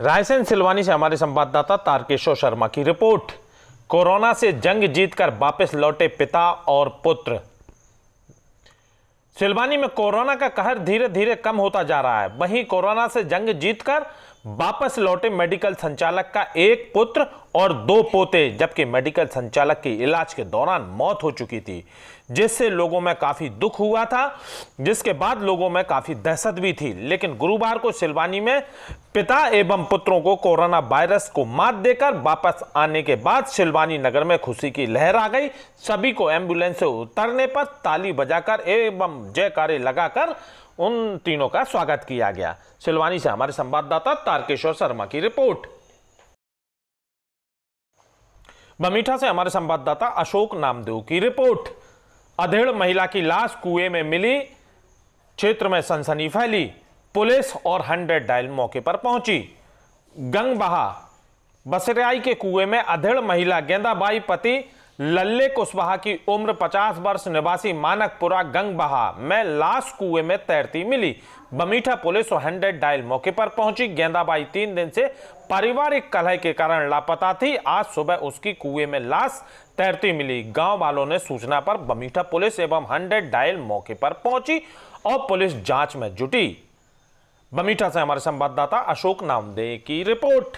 रायसेन सिलवानी से हमारे संवाददाता तारकेश्वर शर्मा की रिपोर्ट। कोरोना से जंग जीतकर वापस लौटे पिता और पुत्र। सिलवानी में कोरोना का कहर धीरे धीरे कम होता जा रहा है। वहीं कोरोना से जंग जीतकर वापस लौटे मेडिकल संचालक का एक पुत्र और दो पोते, जबकि मेडिकल संचालक की इलाज के दौरान मौत हो चुकी थी, जिससे लोगों में काफ़ी दुख हुआ था, जिसके बाद लोगों में काफ़ी दहशत भी थी। लेकिन गुरुवार को सिलवानी में पिता एवं पुत्रों को कोरोना वायरस को मात देकर वापस आने के बाद सिलवानी नगर में खुशी की लहर आ गई। सभी को एंबुलेंस से उतरने पर ताली बजाकर एवं जयकारे लगाकर उन तीनों का स्वागत किया गया। सिलवानी से हमारे संवाददाता तारकेश्वर शर्मा की रिपोर्ट। बमीठा से हमारे संवाददाता अशोक नामदेव की रिपोर्ट। अधेड़ महिला की लाश कुएँ में मिली, क्षेत्र में सनसनी फैली। पुलिस और हंड्रेड डायल मौके पर पहुँची। गंग बहा बसरियाई के कुएँ में अधेड़ महिला गेंदाबाई पति लल्ले कुशवाहा की उम्र 50 वर्ष, निवासी मानकपुरा गंग बहा में लाश कुएँ में तैरती मिली। बमीठा पुलिस और हंड्रेड डायल मौके पर पहुँची। गेंदाबाई तीन दिन से पारिवारिक कलह के कारण लापता थी। आज सुबह उसकी कुएँ में लाश तैरती मिली। गाँव वालों ने सूचना पर बमीठा पुलिस एवं हंड्रेड डायल मौके पर पहुँची और पुलिस जाँच में जुटी। बमीठा से हमारे संवाददाता अशोक नामदे की रिपोर्ट।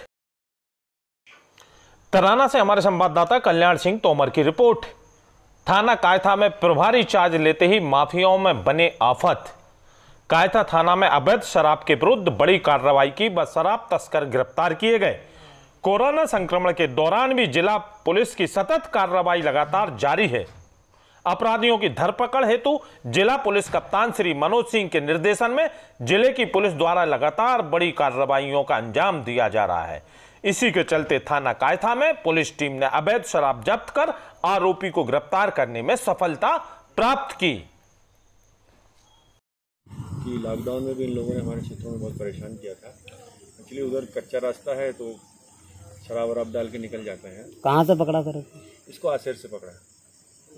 तराना से हमारे संवाददाता कल्याण सिंह तोमर की रिपोर्ट। थाना कायथा में प्रभारी चार्ज लेते ही माफियाओं में बने आफत। कायथा थाना में अवैध शराब के विरुद्ध बड़ी कार्रवाई की व शराब तस्कर गिरफ़्तार किए गए। कोरोना संक्रमण के दौरान भी जिला पुलिस की सतत कार्रवाई लगातार जारी है। अपराधियों की धरपकड़ हेतु जिला पुलिस कप्तान श्री मनोज सिंह के निर्देशन में ज़िले की पुलिस द्वारा लगातार बड़ी कार्रवाइयों का अंजाम दिया जा रहा है। इसी के चलते थाना कायथा में पुलिस टीम ने अवैध शराब जब्त कर आरोपी को गिरफ़्तार करने में सफलता प्राप्त की। कि लॉकडाउन में भी इन लोगों ने हमारे क्षेत्रों में बहुत परेशान किया था। एक्चुअली उधर कच्चा रास्ता है तो शराब वराब डाल के निकल जाते हैं। कहाँ से पकड़ा सर? इसको आसेर से पकड़ा।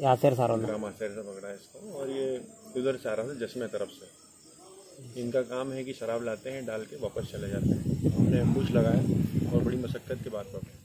से सारों ग्राम आसेर से पकड़ा है इसको, और ये उधर से रहा था जश्मे तरफ़ से। इनका काम है कि शराब लाते हैं, डाल के वापस चले जाते हैं। हमने पूछ लगाया और बड़ी मशक्क़त के बाद पकड़े